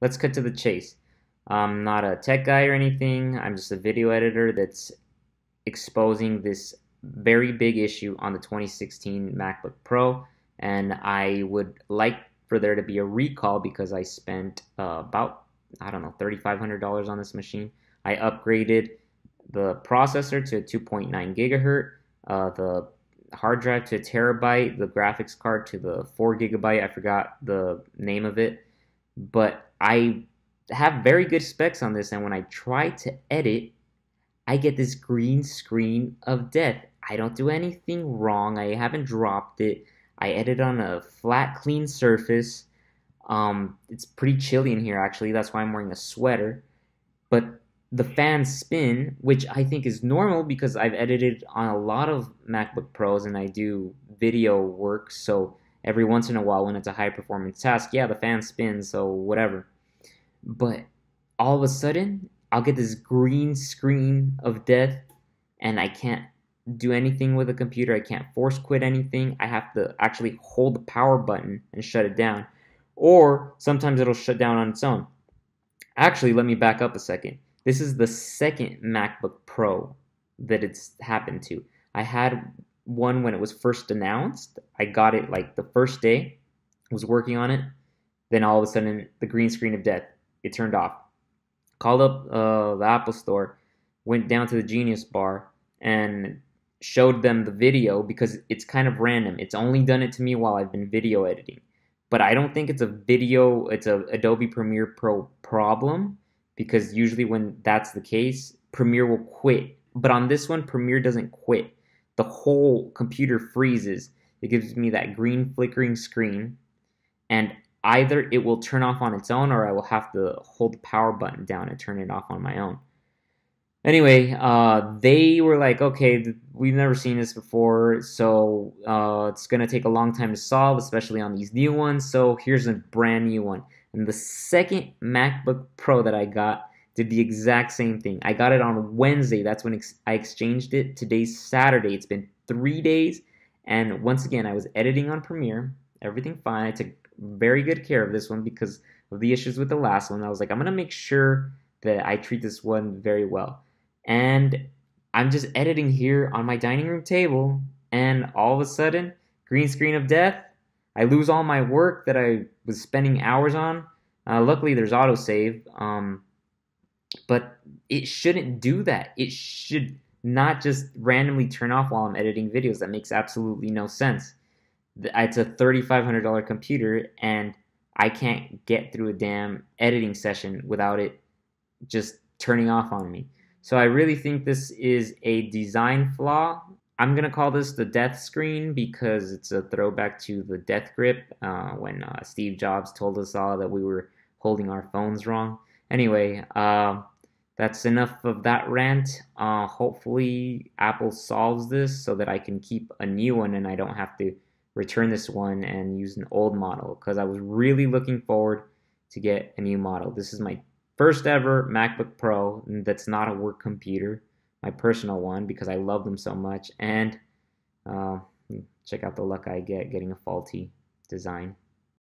let's cut to the chase. I'm not a tech guy or anything. I'm just a video editor that's exposing this very big issue on the 2016 MacBook Pro, and I would like for there to be a recall because I spent uh, about I don't know $3,500 on this machine. I upgraded the processor to 2.9 gigahertz, uh, the hard drive to a terabyte, the graphics card to the 4 gigabyte. I forgot the name of it, but I have very good specs on this, and when I try to edit, I get this green screen of death. I don't do anything wrong. I haven't dropped it. I edit on a flat, clean surface. Um, it's pretty chilly in here, actually. That's why I'm wearing a sweater. But the fans spin, which I think is normal because I've edited on a lot of MacBook Pros and I do video work. So every once in a while, when it's a high performance task, yeah, the fan spins, so whatever. But all of a sudden, I'll get this green screen of death and I can't do anything with the computer. I can't force quit anything. I have to actually hold the power button and shut it down. Or sometimes it'll shut down on its own. Actually, let me back up a second. This is the second MacBook Pro that it's happened to. I had one when it was first announced. I got it like the first day, was working on it. Then all of a sudden, the green screen of death, it turned off. Called up uh, the Apple Store, went down to the Genius Bar, and showed them the video because it's kind of random. It's only done it to me while I've been video editing. But I don't think it's a video, it's a Adobe Premiere Pro problem because usually when that's the case, Premiere will quit. But on this one, Premiere doesn't quit. The whole computer freezes. It gives me that green flickering screen and either it will turn off on its own or I will have to hold the power button down and turn it off on my own anyway, uh, they were like, okay, we've never seen this before, so uh, it's gonna take a long time to solve, especially on these new ones. So here's a brand new one. And the second MacBook Pro that I got did the exact same thing. I got it on Wednesday. That's when ex- I exchanged it. Today's Saturday. It's been three days. And once again, I was editing on Premiere. Everything fine. I took very good care of this one because of the issues with the last one. I was like, I'm going to make sure that I treat this one very well and I'm just editing here on my dining room table, and all of a sudden, green screen of death. I lose all my work that I was spending hours on. Uh, luckily, there's autosave, um, but it shouldn't do that. It should not just randomly turn off while I'm editing videos. That makes absolutely no sense. It's a $3,500 computer, and I can't get through a damn editing session without it just turning off on me. So I really think this is a design flaw. I'm gonna call this the death screen because it's a throwback to the death grip uh, when uh, Steve Jobs told us all that we were holding our phones wrong. Anyway, uh, that's enough of that rant. Uh, hopefully, Apple solves this so that I can keep a new one and I don't have to return this one and use an old model because I was really looking forward to get a new model. This is my First ever MacBook Pro that's not a work computer, my personal one because I love them so much. And uh, check out the luck I get getting a faulty design.